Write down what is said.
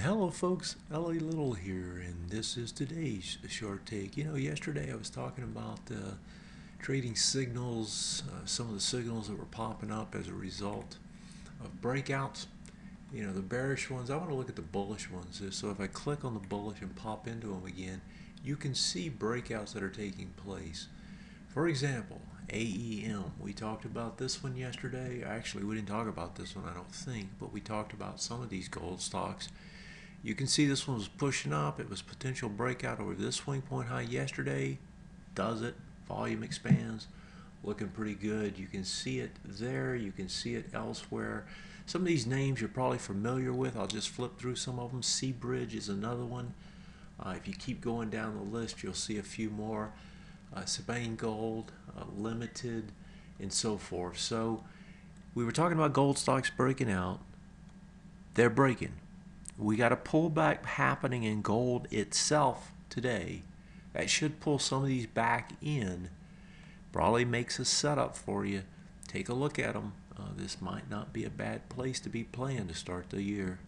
Hello, folks. L.A. Little here, and this is today's short take. You know, yesterday I was talking about uh, trading signals, uh, some of the signals that were popping up as a result of breakouts. You know, the bearish ones. I want to look at the bullish ones. So if I click on the bullish and pop into them again, you can see breakouts that are taking place. For example, AEM. We talked about this one yesterday. Actually, we didn't talk about this one, I don't think, but we talked about some of these gold stocks you can see this one was pushing up. It was potential breakout over this swing point high yesterday. Does it? Volume expands. Looking pretty good. You can see it there. You can see it elsewhere. Some of these names you're probably familiar with. I'll just flip through some of them. Seabridge is another one. Uh, if you keep going down the list, you'll see a few more. Uh, Sibanye Gold, uh, Limited, and so forth. So we were talking about gold stocks breaking out. They're breaking we got a pullback happening in gold itself today. That should pull some of these back in. Probably makes a setup for you. Take a look at them. Uh, this might not be a bad place to be playing to start the year.